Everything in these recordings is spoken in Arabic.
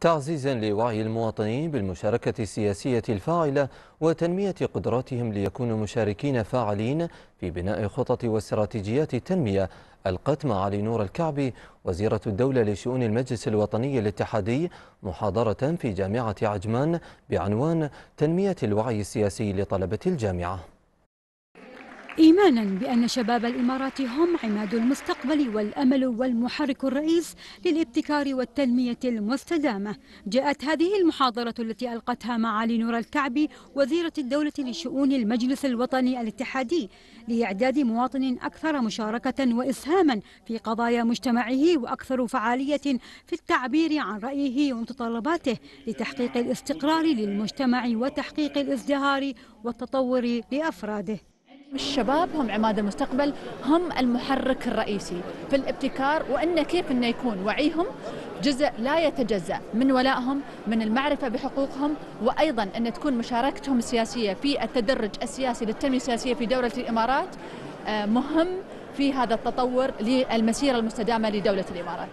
تعزيزا لوعي المواطنين بالمشاركة السياسية الفاعلة وتنمية قدراتهم ليكونوا مشاركين فاعلين في بناء خطط واستراتيجيات التنمية. ألقت معالي نور الكعبي وزيرة الدولة لشؤون المجلس الوطني الاتحادي محاضرة في جامعة عجمان بعنوان تنمية الوعي السياسي لطلبة الجامعة. إيمانا بأن شباب الإمارات هم عماد المستقبل والأمل والمحرك الرئيس للابتكار والتنمية المستدامة. جاءت هذه المحاضرة التي ألقتها معالي نور الكعبي وزيرة الدولة لشؤون المجلس الوطني الاتحادي لإعداد مواطن أكثر مشاركة وإسهاما في قضايا مجتمعه وأكثر فعالية في التعبير عن رأيه ومتطلباته لتحقيق الاستقرار للمجتمع وتحقيق الازدهار والتطور لأفراده. الشباب هم عماد المستقبل هم المحرك الرئيسي في الابتكار وأن كيف أنه يكون وعيهم جزء لا يتجزأ من ولائهم من المعرفة بحقوقهم وأيضا أن تكون مشاركتهم السياسية في التدرج السياسي للتنمية السياسية في دولة الإمارات آه، مهم في هذا التطور للمسيرة المستدامة لدولة الإمارات.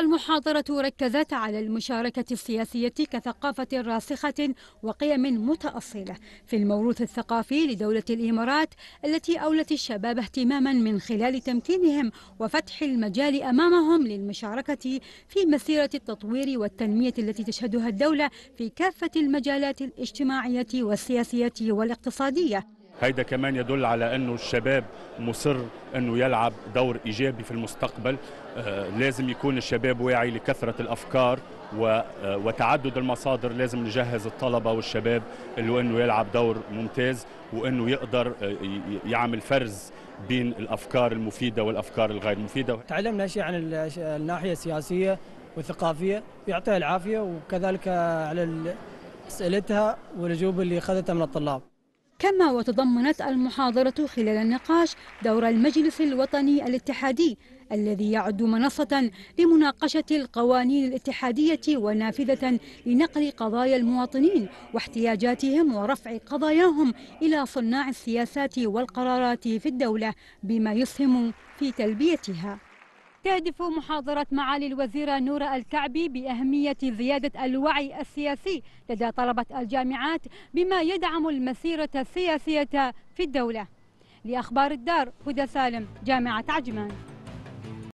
المحاضرة ركزت على المشاركة السياسية كثقافة راسخة وقيم متأصلة في الموروث الثقافي لدولة الإمارات التي أولت الشباب اهتماما من خلال تمكينهم وفتح المجال أمامهم للمشاركة في مسيرة التطوير والتنمية التي تشهدها الدولة في كافة المجالات الاجتماعية والسياسية والإقتصادية. هيدا كمان يدل على أنه الشباب مصر أنه يلعب دور إيجابي في المستقبل. آه لازم يكون الشباب واعي لكثرة الأفكار آه وتعدد المصادر لازم نجهز الطلبة والشباب اللي أنه يلعب دور ممتاز وأنه يقدر آه يعمل فرز بين الأفكار المفيدة والأفكار الغير مفيدة. تعلمنا شيء عن الناحية السياسية والثقافية يعطيها العافية وكذلك على أسئلتها والاجوبه اللي اخذتها من الطلاب. كما وتضمنت المحاضرة خلال النقاش دور المجلس الوطني الاتحادي الذي يعد منصة لمناقشة القوانين الاتحادية ونافذة لنقل قضايا المواطنين واحتياجاتهم ورفع قضاياهم إلى صناع السياسات والقرارات في الدولة بما يسهم في تلبيتها. تهدف محاضرة معالي الوزيرة نورة الكعبي بأهمية زيادة الوعي السياسي لدى طلبة الجامعات بما يدعم المسيرة السياسية في الدولة. لأخبار الدار هدى سالم جامعة عجمان.